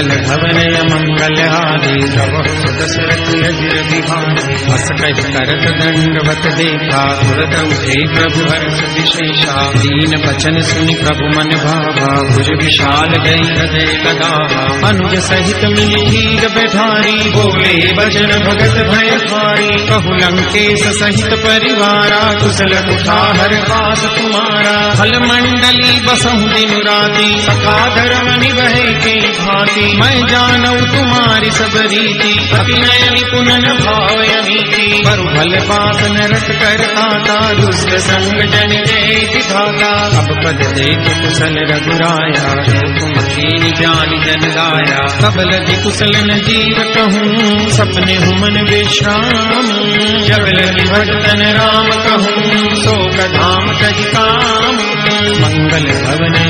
मंगल भवन मंगल आदि दशरथ करत दंडवत देखा तुरत उठे प्रभु हर्ष विशेषा। दीन बचन सुनि प्रभु मन भावा भुज विशाल गई हृदय लगावा अनुज सहित मिली हीर बैठारी बोले भजन भगत भय भारी कहु लंकेश सहित परिवारा कुशल कुठाहर पास तुम्हारा फल मंडली बसहु दिन राती सखा धर्म निभय के भांति मैं जानऊ तुम्हारी सब रीति, अति नयन पुनन भाव अनीति पर भल पाप नरक कर आता दुष्ट संग जन जय दिखाता अब पद देख कुशल रघुराया जो तुम कीन ज्ञान जन गाया कब लगी कुशल न जीव कहूँ, सपने हूँ मन विश्राम। जब लगी भजन राम कहूँ, सो धाम तज काम। मंगल भवन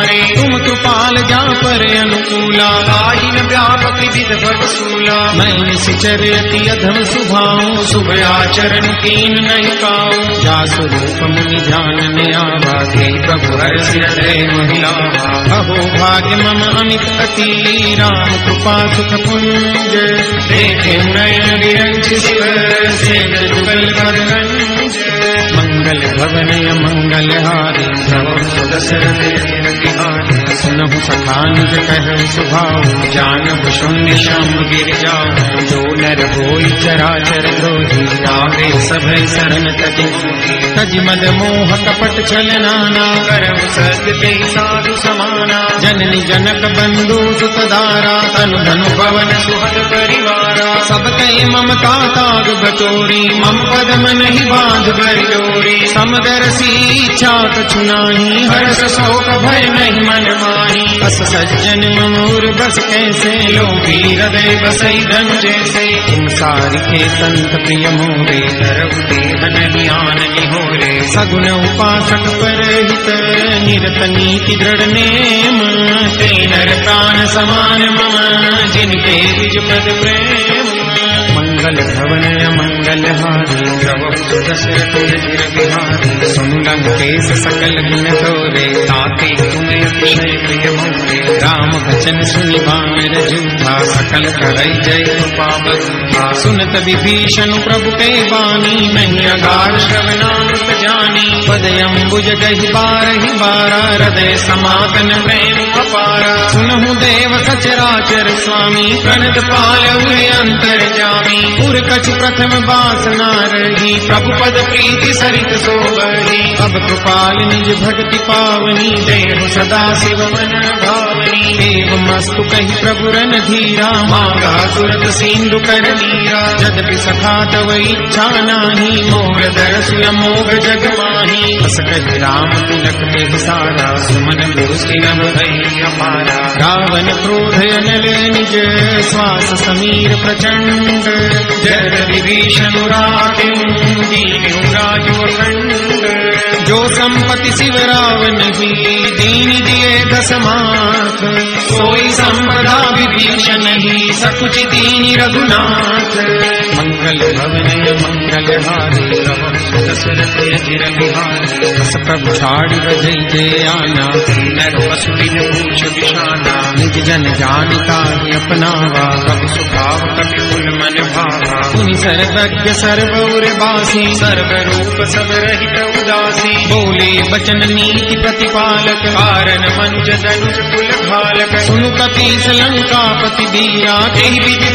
तुम्हारे तुम कृपाल जा पर अनुकूला। आइन व्यापक विध मैं निश्चर अति अधम सुभाऊ। शुभ आचरण कीन नहीं पाऊ। जा स्वरूप मुनि जानने आवा। थे प्रभु हर्ष हृदय महिलावा अहो, भाग्य मम अमित अति राम कृपा सुख पुंज। देखे नयन विरंच शिव से जुगल कर मंगल भवन मंगल हारी। सुनहु सखानुज कहु सुभाव जानब शून्य शम गिर जाओ जो नर होई चराचर क्रोधी तावे सभय शरण तज तज मद मोह कपट छल नाना करम सत्य साधु समाना। जननी जनक बंधु सुतदारा तनु धनु पवन सुहद परिवारा। सब कई ममता ताग बटोरी। मम पदम नहीं बाँध भर डोरी समदरसी इच्छा कछु नाही हर्ष भय नहीं मन माही। बस सज्जन ममूर, बस कैसे लोभी। हृदय बसई धन जैसे। सारी के संत प्रिय मोरे। धरव देह नहीं आन निहोरे। सगुण उपासक पर हित निरत नीति दृढ़ नेम। ते नर प्राण समान मम, जिनके निज पद प्रेम। मङ्गलभवनय मङ्गलहारी मङ्गल हारी प्रवक्तु दशरथिहारि सुन्दं केश सकलो दे ताके तु मे क्षयम् राम वचन सुनि बानर जूठा सकल करई जय बधूठा सुनत विभीषण प्रभु के बानी नहीं अगार श्रवणामृत जानी। पद अम्बुज गहि बारहि बारा, हृदय समागन प्रेम अपारा। सुनहु देव सचराचर स्वामी, प्रणत पाल अंतर जामी। पुर कछ प्रथम बासना रही प्रभु पद प्रीति सरित सोबही अब कृपाल निज भक्ति पावनी देव सदा शिव मन भावनी एवमस्तु कहि प्रबुरन धीता मा सुर सेन्दु सखा तव इच्छा नाहि। मोर दरसन मोर ते सारा। सुमन दोषिर रावण क्रोधय नल निज। श्वास समीर प्रचण्ड। जगविषनु रां राजो जो संपति शिव रावण ही दीन दिए दसमाथ। सोई संपदा विभीषण ही सकुच दीन रघुनाथ। मंगल भवन मंगल हारी ही सर्वज्ञ सर्वौर बासी सर्व रूप सब रहित उदासी बोले बचन नीति प्रतिपालक कारण मनुज धनुज कुल सुनु कपीस लंका पति तेहि विधि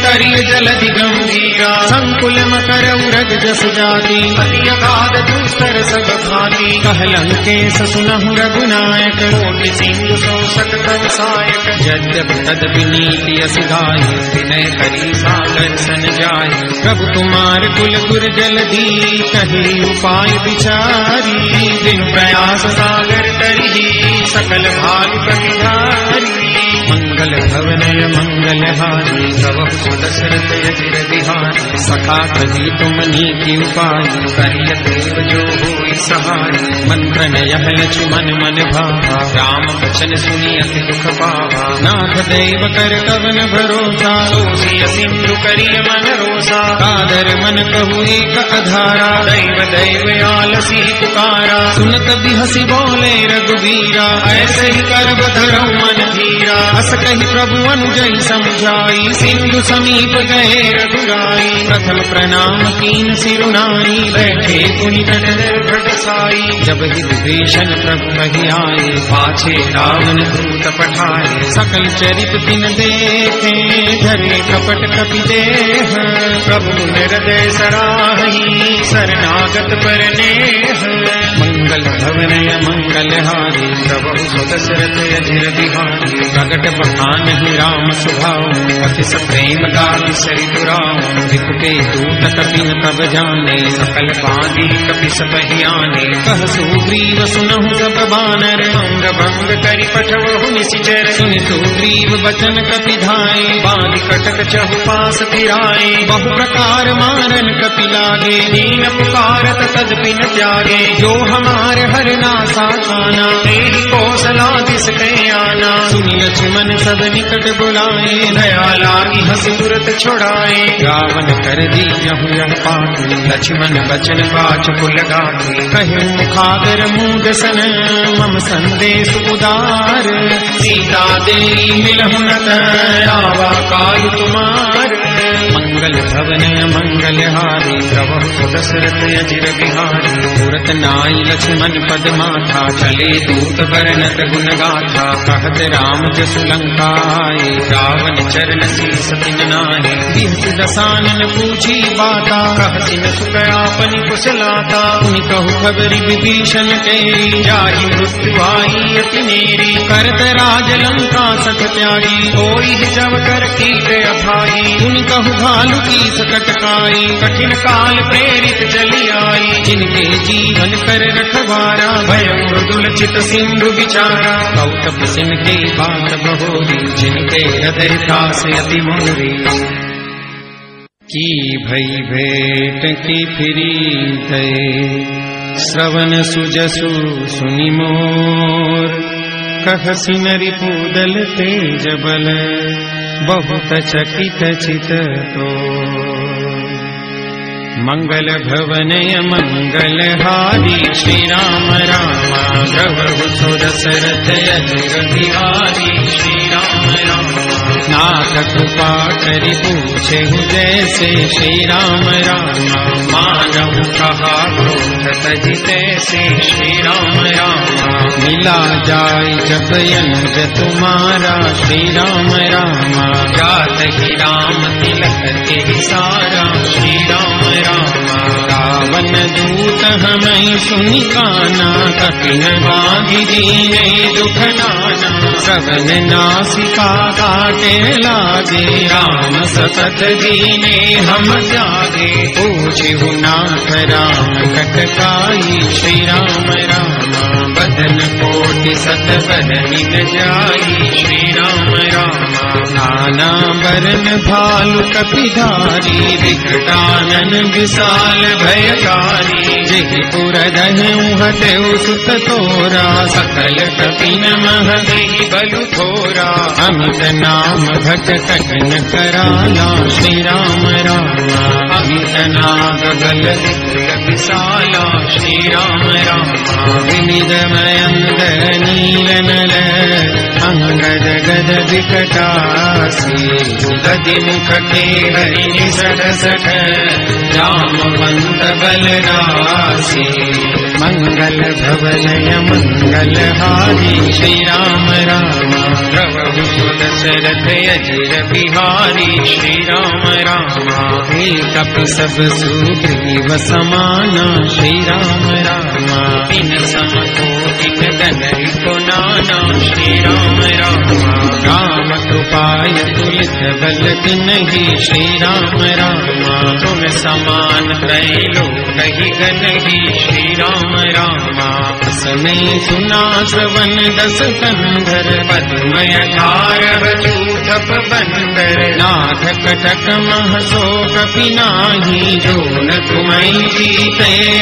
जलधि गंभीरा संकुल मकर उरग जस जाति अति अगाध दुस्तर सब भाति कह लंकेश सुनहु रघुनायक कोटि सिंधु सो सकल सायक यद्यप तद विनीति अस गाय, विनय करी सागर सन जाय। प्रभु तुम्हार कुल गुर जलधि कही उपाय विचारी। दिन प्रयास सागर तरी सकल भाग प्रतिधारी मंगल भवनय मंगल हारी तव सुदशरथ यजिर बिहारी सखा कही तुम नीति उपाय करिय देव जो हो सहाय मंत्र नय लक्ष्मण मन मन भावा, राम वचन सुनी अति दुख पावा। नाथ देव कर कवन भरोसा सोसिय सिंधु करिय मन रोसा। कादर मन कहु एक अधारा, दैव दैव आलसी पुकारा। सुनत भी हसी बोले रघुवीरा, ऐसे ही कर धरो मन कही प्रभु अनुजय समझाई। सिंधु समीप गए रघुराई। प्रथम प्रणाम कीन सिरुनाई। बैठे साई जब ही विभीषण प्रभु कही आए पाछे रावण दूत पठाए। सकल चरित दिन देखे धरे कपट कपि देह। प्रभु हृदय सराही शरणागत पर नेह मंगल भवनय मंगल हारी, प्रभु सुदशरथ अजिर बिहारी प्रगट बखान ही राम सुभाव अति प्रेम गाली सरित राम रिपुके दूत कपिन तब जाने, सकल बांधी कपि सपहि आने। कह सुग्रीव, सुनहु सब बानर, अंग भंग करि पठवहु निशिचर सुनि सुग्रीव बचन कपि धाये बाँध कटक चहु पास फिराए, बहु प्रकार मारन कपि लागे, दीन पुकारत तदपिन त्यागे, जो हमारे हर नासा खाना तेरी कौशला गए आना। सुनि लक्ष्मण सब निकट बुलाए, दया लागी हंस तुरत छोड़ाए। रावण कर दी यहु यह पाठ लक्ष्मण बचन बाच पुल गाथे कहे मुखागर मूड सन, मम संदेश उदार। सीता देवी मिलहु न आवा काल तुम्हार। मंगल भवन मंगल हारी प्रभु सुदशरथ अजिर बिहारी तुरत नाई लक्ष्मण पद माथा चले दूत बरनत गुण गाथा कहत राम जसु लंका आए रावण चरण शीस तिन नाहे बिहत दसानन पूछी बाता, कहसिन सुख आपनि कुशलाता कहु खबरि विभीषण के जाहि मृत्यु आई अति मेरी, करत राज लंका सख त्यागी कोई जब कर कीट अभाई उनि कहु भालु की सकटकाई कठिन काल प्रेरित चली आई। जिनके जीवन कर रखवारा भय मृदुल चित सिंधु विचारा कौतप सिंह के बात बहोरी, जिनके हृदय दास अति मोरी की भई भेट की फिरी गए श्रवण सुजसु सुनि मोर। कह सिनरि पूदल तेज बल। बहुत चकितचिततो मङ्गलभवनय मङ्गलहारी श्रीराम रारदय जगतिहारी श्रीराम राम। कृपा करि पूछे जैसे श्री राम राम मानव कहा तैसे श्री राम। मिला जाय जब यनुज तुम्हारा श्री राम। जात ही राम तिलक के सारा श्री राम राम रावण दूत हमें सुनि कपिन बाधि दीने दुख नाना। सवन नासिका काटे लागे राम सतत दीने हम त्यागे। पूछहु नाथ राम कटकाई श्री राम राम बदन कोटि सत बदनि जाई श्री राम राम नाना बरन भालु कपिधारी। विकटानन विशाल भयकारी। पुर तोरा सकल कपिन मह देहि बलु थोरा। अमित नाम भट कटन कराला श्री राम। राम अमित नाग बल विपुल विशाला श्री राम। राम विनिद कटे रनि सखसमन्त बलरासि मङ्गल भवनय मङ्गलहारि श्रीराम राम। प्रभुद शरत श्रीराम राम हे तप सब सुग्रीव समाना श्रीराम राम। दिन समकोटिक दनय श्रीरम राम कृपाय तु बलति नगी श्रीराम राम समान तैलोकि गि श्रीराम बंदर। नाथ कटक महसो कपि नाहि जो न जी जीते।